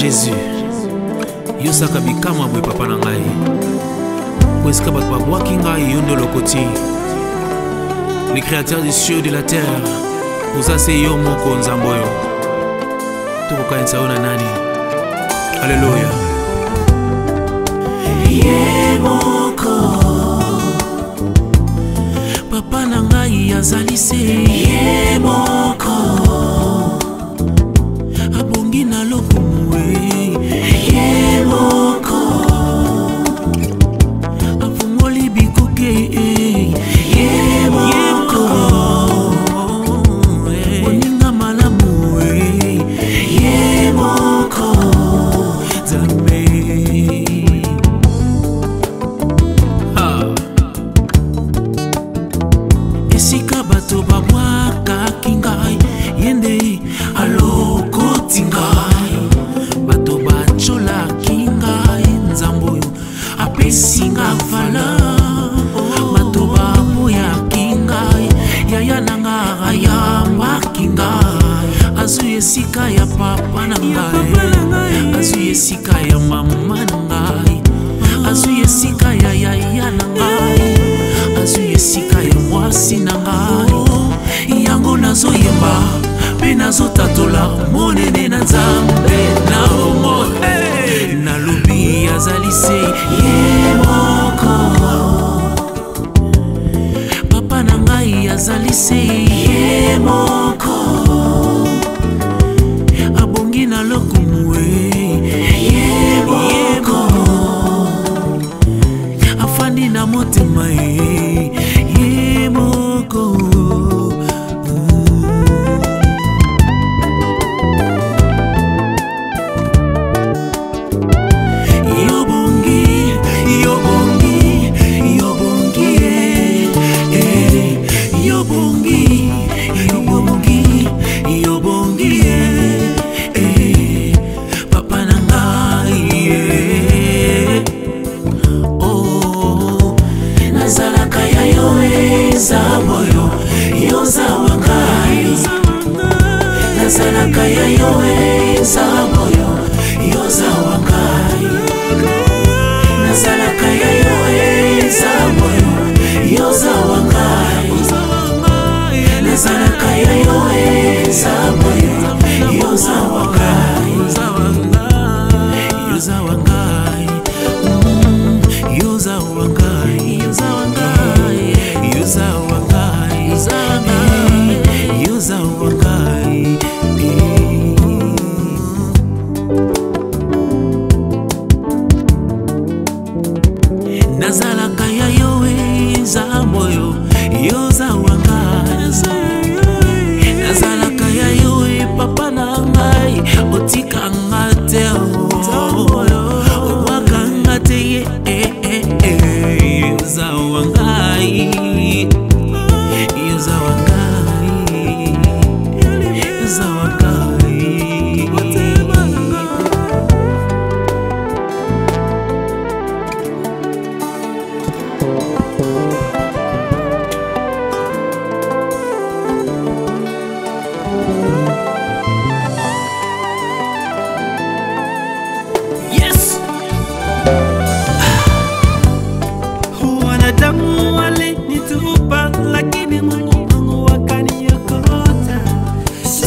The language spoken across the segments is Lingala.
jésus yosaka bikamwa boye papa na ngai po esika bato babwaki ngai yo nde lokoti le créateur du cieux de la terre oza se yo moko nzambe oyo tokokanisa yo na nani alleluya ye moko papa na ngai azali se ye moko esika ya papa na ngai azwi esika ya mama na ngai azwi esika ya yaya na ngai azwi esika ya mwasi na ngai yango nazoyemba mpe nazotatola monene na nzambe na bongo nalobi azali se ye yeah. na motema ye ye moko eza boyo yo nzawanga nazalaka ya yo eza yozawaka nazalaka ya yo e papa na ngai otikanga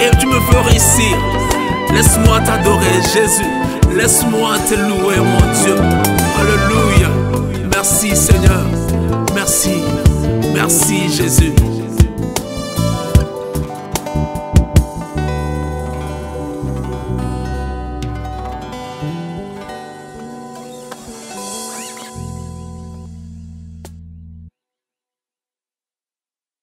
et tu me veux ici. Laisse-moi t'adorer, Jésus. Laisse-moi te louer, mon Dieu. Alléluia. Merci, Seigneur. Merci. Merci, Jésus.